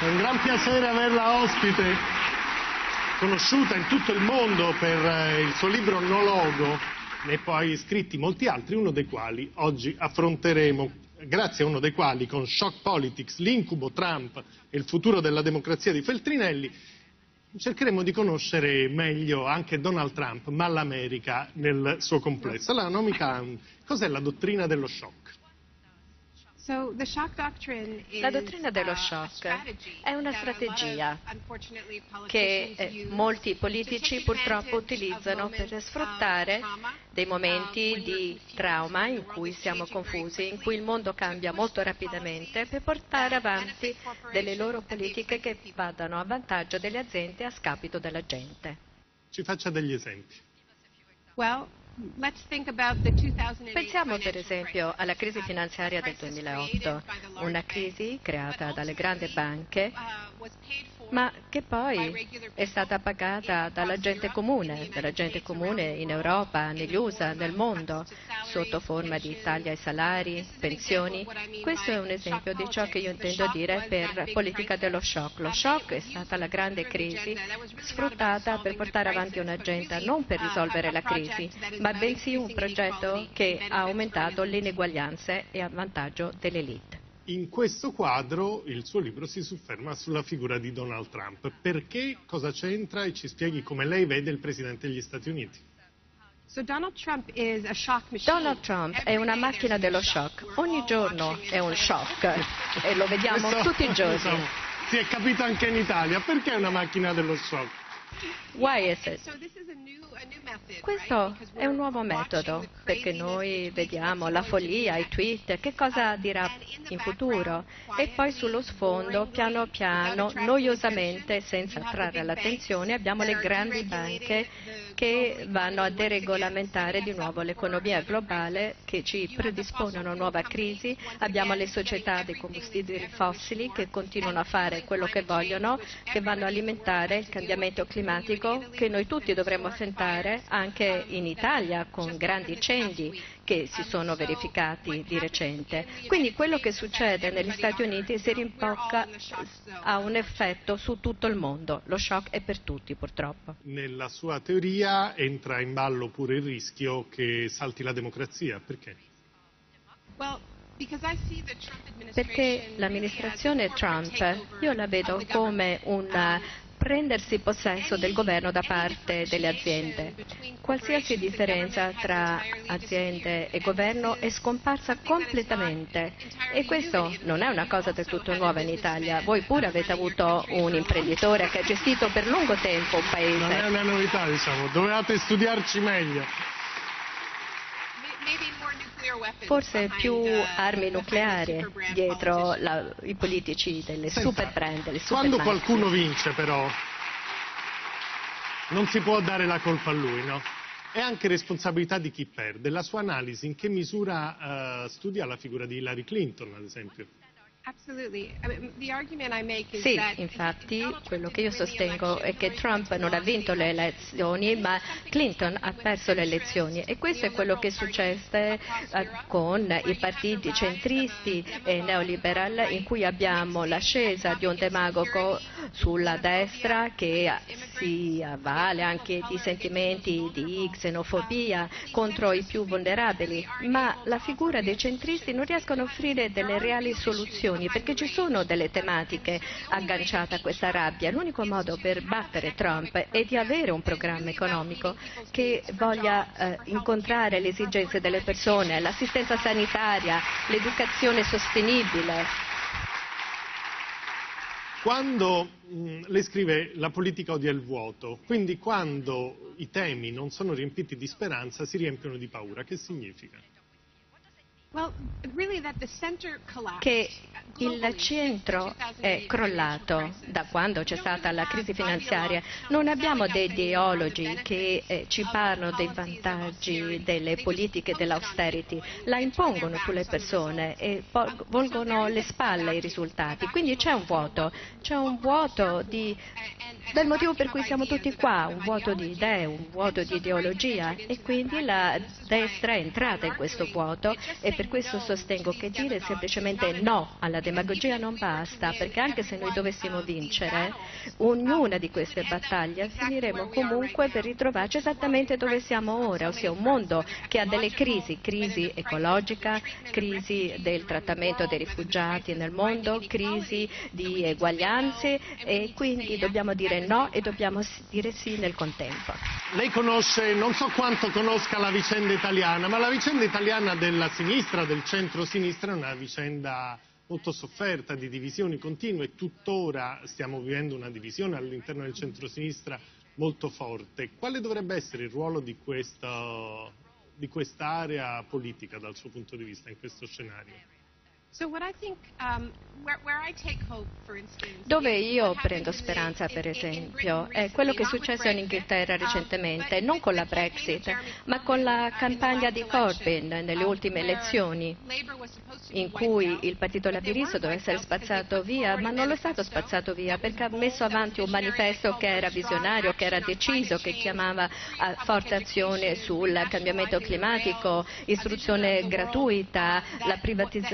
È un gran piacere averla ospite, conosciuta in tutto il mondo per eh, il suo libro No Logo, ne poi scritti molti altri, uno dei quali oggi affronteremo, grazie a uno dei quali con Shock Politics, l'incubo Trump e il futuro della democrazia di Feltrinelli, cercheremo di conoscere meglio anche Donald Trump, ma l'America nel suo complesso. Allora, Nomi Khan, cos'è la dottrina dello shock? La dottrina dello shock è una strategia che eh, molti politici purtroppo utilizzano per sfruttare dei momenti di trauma in cui siamo confusi, in cui il mondo cambia molto rapidamente, per portare avanti delle loro politiche che vadano a vantaggio delle aziende a scapito della gente. Ci faccia degli esempi. Pensiamo per esempio alla crisi finanziaria del 2008, una crisi creata dalle grandi banche ma che poi è stata pagata dalla gente comune, dalla gente comune in Europa, negli USA, nel mondo, sotto forma di tagli ai salari, pensioni. Questo è un esempio di ciò che io intendo dire per politica dello shock. Lo shock è stata la grande crisi sfruttata per portare avanti un'agenda non per risolvere la crisi, ma bensì un progetto che ha aumentato le ineguaglianze e a vantaggio dell'elite. In questo quadro il suo libro si sofferma sulla figura di Donald Trump. Perché, cosa c'entra e ci spieghi come lei vede il Presidente degli Stati Uniti? Donald Trump è una macchina dello shock. Ogni giorno è un shock e lo vediamo Questo, tutti i giorni. si è capito anche in Italia. Perché è una macchina dello shock? Why is it? Questo è un nuovo metodo perché noi vediamo la follia, i tweet, che cosa dirà in futuro? e poi sullo sfondo, piano piano, noiosamente, senza attrarre l'attenzione, abbiamo le grandi banche che vanno a deregolamentare di nuovo l'economia globale, che ci predispongono a nuova crisi, abbiamo le società dei combustibili fossili che continuano a fare quello che vogliono, che vanno a alimentare il cambiamento climatico che noi tutti dovremmo affrontare anche in Italia con grandi incendi che si sono verificati di recente. Quindi quello che succede negli Stati Uniti si rimpocca ha un effetto su tutto il mondo. Lo shock è per tutti purtroppo. Nella sua teoria entra in ballo pure il rischio che salti la democrazia. Perché? Perché l'amministrazione Trump io la vedo come un prendersi possesso del governo da parte delle aziende. Qualsiasi differenza tra aziende e governo è scomparsa completamente e questo non è una cosa del tutto nuova in Italia. Voi pure avete avuto un imprenditore che ha gestito per lungo tempo un paese. Non è una novità, diciamo, dovevate studiarci meglio. Forse più armi nucleari dietro la, i politici delle super brand, delle super Quando marche. qualcuno vince, però, non si può dare la colpa a lui, no? È anche responsabilità di chi perde. La sua analisi in che misura eh, studia la figura di Hillary Clinton, ad esempio? Sì, infatti quello che io sostengo è che Trump non ha vinto le elezioni, ma Clinton ha perso le elezioni. E questo è quello che succede eh, con i partiti centristi e neoliberal in cui abbiamo l'ascesa di un demagogo sulla destra che si avvale anche di sentimenti di xenofobia contro i più vulnerabili, ma la figura dei centristi non riescono a offrire delle reali soluzioni perché ci sono delle tematiche agganciate a questa rabbia. L'unico modo per battere Trump è di avere un programma economico che voglia eh, incontrare le esigenze delle persone, l'assistenza sanitaria, l'educazione sostenibile. Quando mh, lei scrive la politica odia il vuoto, quindi quando i temi non sono riempiti di speranza si riempiono di paura, che significa? Che il centro è crollato da quando c'è stata la crisi finanziaria. Non abbiamo dei ideologi che eh, ci parlano dei vantaggi delle politiche dell'austerity, la impongono sulle persone e volgono le spalle ai risultati. Quindi c'è un vuoto, c'è un vuoto di del motivo per cui siamo tutti qua, un vuoto di idee, un vuoto di ideologia e quindi la destra è entrata in questo vuoto e per questo sostengo che dire semplicemente no alla demagogia non basta, perché anche se noi dovessimo vincere ognuna di queste battaglie finiremo comunque per ritrovarci esattamente dove siamo ora, ossia un mondo che ha delle crisi, crisi ecologica, crisi del trattamento dei rifugiati nel mondo, crisi di eguaglianze e quindi dobbiamo dire no e dobbiamo dire sì nel contempo. Lei conosce, non so quanto conosca la vicenda italiana, ma la vicenda italiana della sinistra, del centro-sinistra è una vicenda molto sofferta di divisioni continue e tuttora stiamo vivendo una divisione all'interno del centro-sinistra molto forte. Quale dovrebbe essere il ruolo di, questo, di quest'area politica dal suo punto di vista in questo scenario? Um, Dove io prendo speranza, per esempio, è quello che è successo in Inghilterra um, recentemente, non con la Brexit, ma con la campagna di Corbyn nelle ultime elezioni, in cui il partito laburista doveva essere spazzato via, ma non lo è stato spazzato via perché ha messo avanti un manifesto che era visionario, che era deciso, che chiamava a forte azione sul cambiamento climatico, istruzione gratuita, la,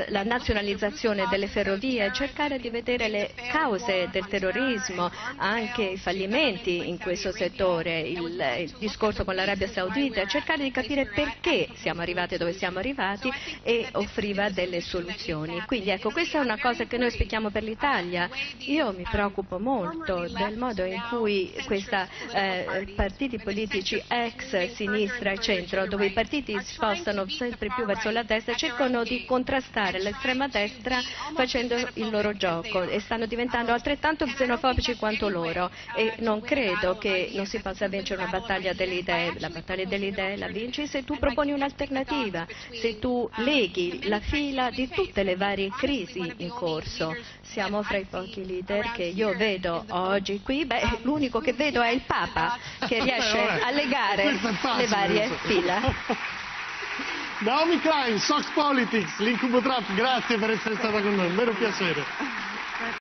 la nazionalizzazione delle ferrovie, cercare di vedere le cause del terrorismo, anche i fallimenti in questo settore, il, discorso con l'Arabia Saudita, cercare di capire perché siamo arrivati dove siamo arrivati e offriva delle soluzioni. Quindi ecco, questa è una cosa che noi auspichiamo per l'Italia. Io mi preoccupo molto del modo in cui questi eh, partiti politici ex sinistra e centro, dove i partiti spostano sempre più verso la destra, cercano di contrastare l'estrema destra facendo il loro gioco e stanno diventando altrettanto xenofobici quanto loro e non credo che non si possa vincere una battaglia delle idee, la battaglia delle idee la vinci se tu proponi un'alternativa, se tu leghi la fila di tutte le varie crisi in corso. Siamo fra i pochi leader che io vedo oggi qui, beh, l'unico che vedo è il Papa che riesce a legare le varie fila. Naomi Klein, Sox Politics, l'Incubo Trap, grazie per essere stata con noi, un vero piacere.